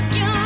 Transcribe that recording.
took you